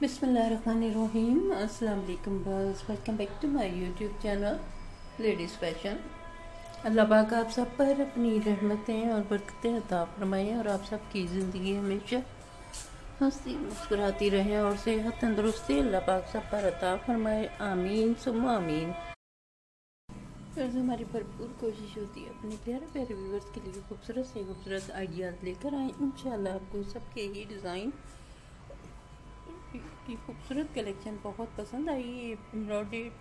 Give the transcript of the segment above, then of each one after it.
बिसमीम वालेकुम बस welcome back to my YouTube channel ladies fashion Allah पाक आप सब पर अपनी रहमतें और बरकतें अता फरमाएँ और आप सब की ज़िंदगी हमेशा हंसती मुस्कुराती रहें और सेहत तंदरुस्ती अल्लाह पाक सब पर अता फरमाए। आमीन सुम आमीन। फिर हमारी भरपूर कोशिश होती है अपने प्यारे प्यारे व्यूवर्स के लिए खूबसूरत से खूबसूरत आइडियाज़ लेकर आएँ। इन आपको सबके ही डिज़ाइन की खूबसूरत कलेक्शन बहुत पसंद आई। ये एम्ब्रॉयड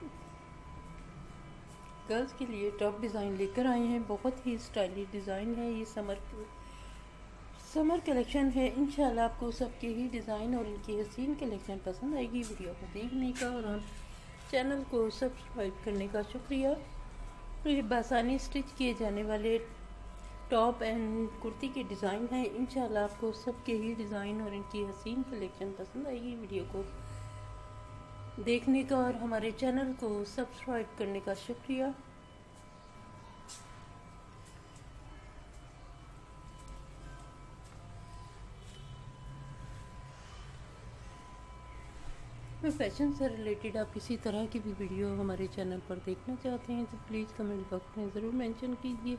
गर्ल्स के लिए टॉप डिज़ाइन लेकर आए हैं। बहुत ही स्टाइलिश डिज़ाइन है। ये समर समर कलेक्शन है। इंशाल्लाह आपको सबके ही डिज़ाइन और इनकी हसीन कलेक्शन पसंद आएगी वीडियो को देखने का और हम चैनल को सब्सक्राइब करने का शुक्रिया। ये बासानी स्टिच किए जाने वाले टॉप एंड कुर्ती के डिज़ाइन है इन आपको सबके ही डिज़ाइन और इनकी हसीन कलेक्शन पसंद आएगी वीडियो को। देखने का और हमारे चैनल को सब्सक्राइब करने का शुक्रिया। मैं फ़ैशन से रिलेटेड आप किसी तरह की भी वीडियो हमारे चैनल पर देखना चाहते हैं तो प्लीज़ कमेंट बॉक्स में ज़रूर मेंशन कीजिए।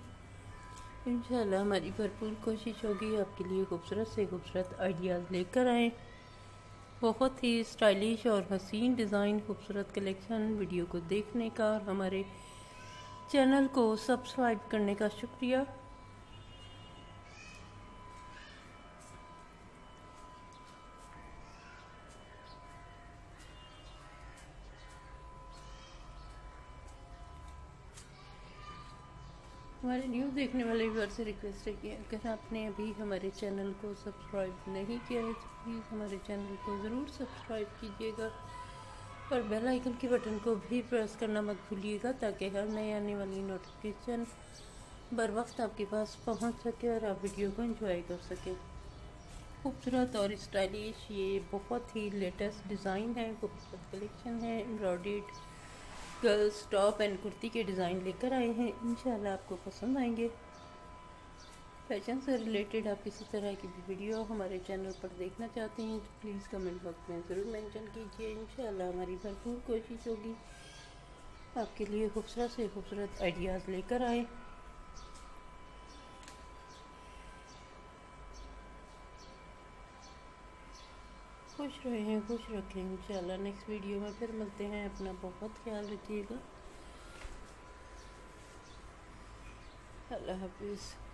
इंशाल्लाह हमारी भरपूर कोशिश होगी, आपके लिए खूबसूरत से खूबसूरत आइडियाज़ लेकर आएँ। बहुत ही स्टाइलिश और हसीन डिज़ाइन खूबसूरत कलेक्शन वीडियो को देखने का और हमारे चैनल को सब्सक्राइब करने का शुक्रिया। हमारे न्यूज़ देखने वाले व्यूअर से रिक्वेस्ट है कि अगर आपने अभी हमारे चैनल को सब्सक्राइब नहीं किया है तो प्लीज़ हमारे चैनल को ज़रूर सब्सक्राइब कीजिएगा और बेल आइकन के बटन को भी प्रेस करना मत भूलिएगा ताकि हर नए आने वाली नोटिफिकेशन बर वक्त आपके पास पहुँच सके और आप वीडियो को एंजॉय कर सकें। खूबसूरत और स्टाइलिश ये बहुत ही लेटेस्ट डिज़ाइन है, खूबसूरत कलेक्शन है एम्ब्रॉयड गर्ल्स टॉप एंड कुर्ती के डिज़ाइन लेकर आए हैं। इन आपको पसंद आएँगे। फ़ैशन से रिलेटेड आप किसी तरह की भी वीडियो हमारे चैनल पर देखना चाहते हैं तो प्लीज़ कमेंट बॉक्स में ज़रूर मेंशन कीजिए। इन हमारी भरपूर कोशिश होगी। आपके लिए खूबसूरत से खूबसूरत आइडियाज़ लेकर आए। खुश रहें, खुश रखें इंशाल्लाह। नेक्स्ट वीडियो में फिर मिलते हैं। अपना बहुत ख्याल रखिएगा। अल्लाह हाफिज़।